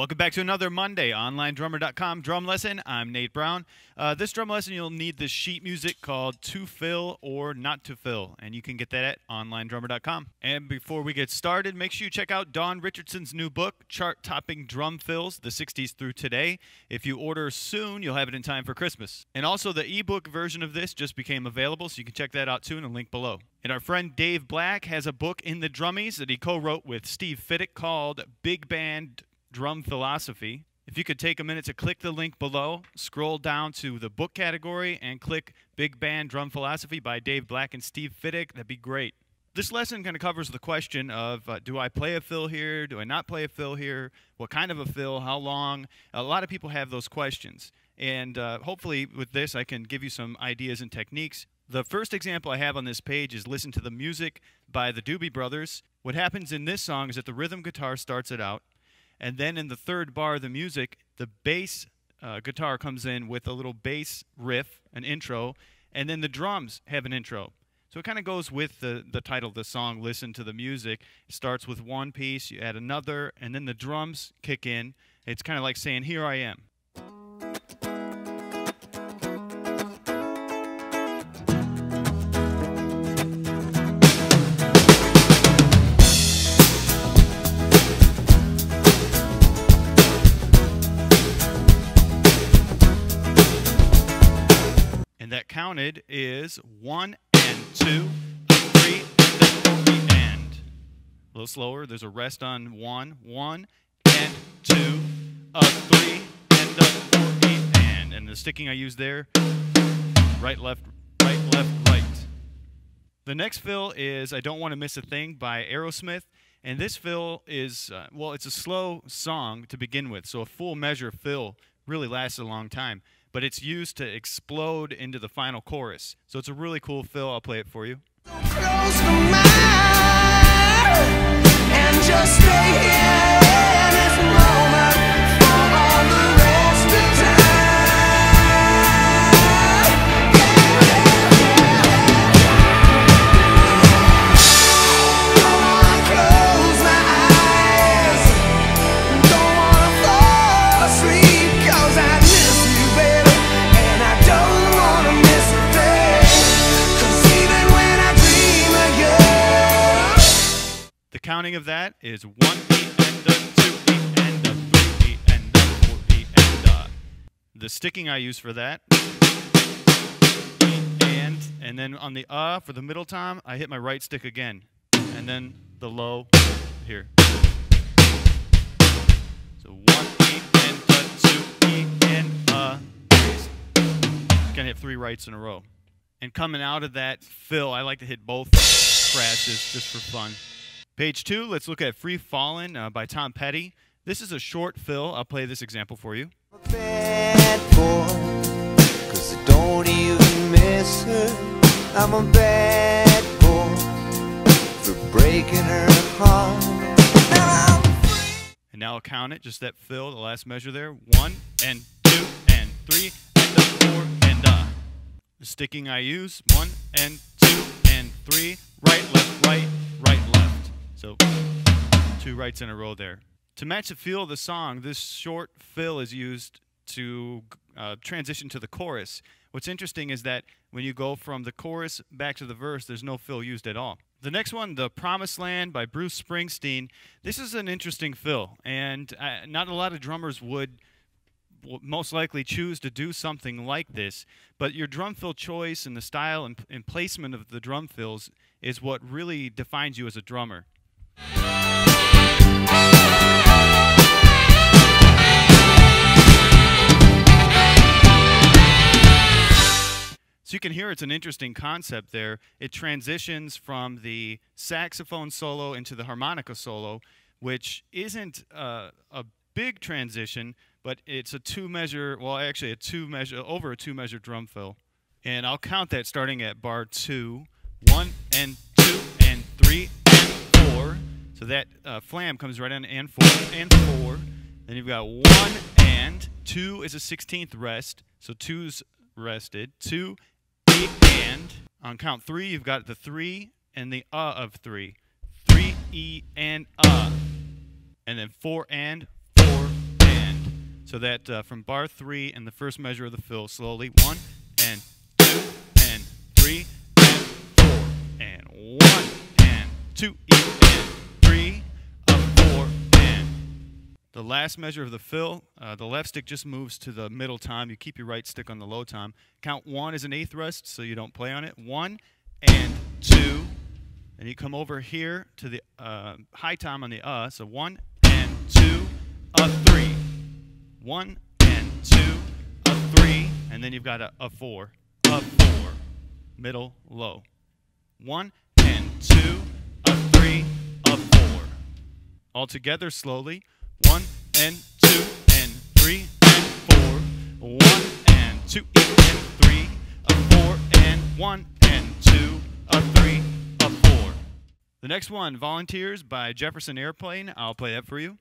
Welcome back to another Monday OnlineDrummer.com drum lesson. I'm Nate Brown. Uh, this drum lesson, you'll need the sheet music called To Fill or Not to Fill, and you can get that at OnlineDrummer.com. And before we get started, make sure you check out Don Richardson's new book, Chart Topping Drum Fills, the 60s through today. If you order soon, you'll have it in time for Christmas. And also, the ebook version of this just became available, so you can check that out too in a link below. And our friend Dave Black has a book in the drummies that he co wrote with Steve Fidyk called Big Band drum philosophy. If you could take a minute to click the link below, scroll down to the book category, and click Big Band Drum Philosophy by Dave Black and Steve Fidyk, that'd be great. This lesson kind of covers the question of uh, do I play a fill here? Do I not play a fill here? What kind of a fill? How long? A lot of people have those questions. And uh, hopefully, with this, I can give you some ideas and techniques. The first example I have on this page is Listen to the Music by the Doobie Brothers. What happens in this song is that the rhythm guitar starts it out. And then in the third bar of the music, the bass uh, guitar comes in with a little bass riff, an intro, and then the drums have an intro. So it kind of goes with the, the title of the song, Listen to the Music. It starts with one piece, you add another, and then the drums kick in. It's kind of like saying, Here I am. That counted is one and two, three, and then the end. A little slower. There's a rest on one, one and two, a three, and a four, and. And the sticking I used there, right, left, right, left, right. The next fill is I Don't Want to Miss a Thing by Aerosmith. And this fill is, uh, well, it's a slow song to begin with. So a full measure fill really lasts a long time but it's used to explode into the final chorus. So it's a really cool fill. I'll play it for you. Counting of that is one E and a two E and a three E and a four E and a. The sticking I use for that. And and then on the uh for the middle tom, I hit my right stick again, and then the low here. So one E and a two E and a. Gonna hit three rights in a row. And coming out of that fill, I like to hit both crashes just for fun. Page two, let's look at Free Fallin' uh, by Tom Petty. This is a short fill. I'll play this example for you. Bad boy, cause I don't even miss her. I'm a bad boy for breaking her heart. And now I'll count it, just that fill, the last measure there. One and two and three and a four and a. The sticking I use, one and two and three, right, left, right. So two rights in a row there. To match the feel of the song, this short fill is used to uh, transition to the chorus. What's interesting is that when you go from the chorus back to the verse, there's no fill used at all. The next one, The Promised Land by Bruce Springsteen. This is an interesting fill, and uh, not a lot of drummers would most likely choose to do something like this, but your drum fill choice and the style and, and placement of the drum fills is what really defines you as a drummer. So you can hear it's an interesting concept there. It transitions from the saxophone solo into the harmonica solo, which isn't uh, a big transition, but it's a two measure, well, actually, a two measure, over a two measure drum fill. And I'll count that starting at bar two, one and two and three so that uh, flam comes right on and four and four. Then you've got one and two is a 16th rest. So two's rested. Two, eight, and. On count three, you've got the three and the uh of three. Three, E, and uh. And then four and four, and. So that uh, from bar three and the first measure of the fill, slowly one and two and three and four and one and two and the last measure of the fill, uh, the left stick just moves to the middle tom. You keep your right stick on the low tom. Count one as an eighth rest so you don't play on it. One and two. And you come over here to the uh, high tom on the uh. So one and two, a three. One and two, a three. And then you've got a, a four, a four. Middle, low. One and two, a three, a four. All together slowly. One and two and three and four. One and two and three, a four and one and two, a three, a four. The next one, Volunteers by Jefferson Airplane. I'll play that for you.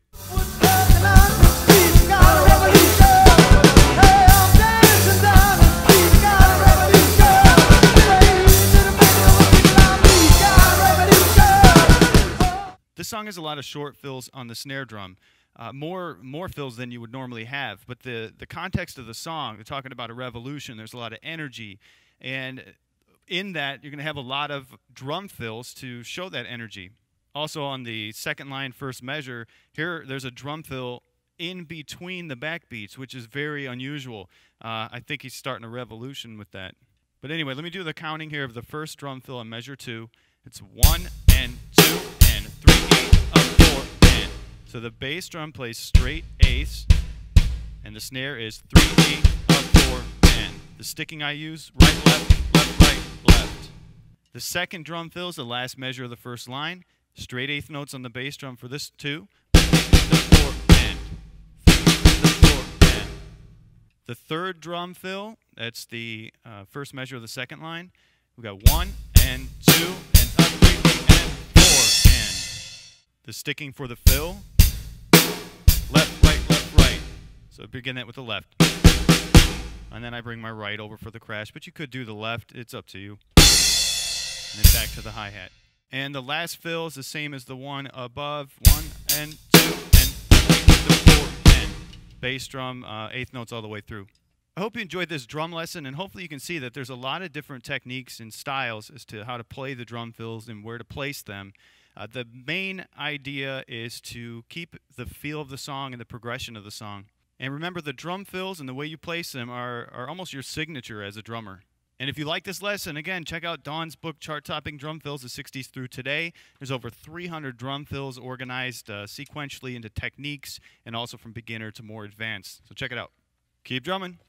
This song has a lot of short fills on the snare drum. Uh, more more fills than you would normally have, but the the context of the song, they're talking about a revolution. There's a lot of energy, and in that you're going to have a lot of drum fills to show that energy. Also on the second line, first measure, here there's a drum fill in between the backbeats, which is very unusual. Uh, I think he's starting a revolution with that. But anyway, let me do the counting here of the first drum fill on measure two. It's one So the bass drum plays straight eighths, and the snare is three, eight, a four, and. The sticking I use, right, left, left, right, left. The second drum fill is the last measure of the first line. Straight eighth notes on the bass drum for this two. The four, and. The third drum fill, that's the uh, first measure of the second line. We've got one and two and a three and four and the sticking for the fill. Left, right, left, right. So begin that with the left. And then I bring my right over for the crash, but you could do the left. It's up to you. And then back to the hi-hat. And the last fill is the same as the one above. One and two and three, four and bass drum, uh, eighth notes all the way through. I hope you enjoyed this drum lesson, and hopefully you can see that there's a lot of different techniques and styles as to how to play the drum fills and where to place them. Uh, the main idea is to keep the feel of the song and the progression of the song. And remember, the drum fills and the way you place them are, are almost your signature as a drummer. And if you like this lesson, again, check out Don's book, Chart Topping Drum Fills, the 60s through today. There's over 300 drum fills organized uh, sequentially into techniques and also from beginner to more advanced. So check it out. Keep drumming.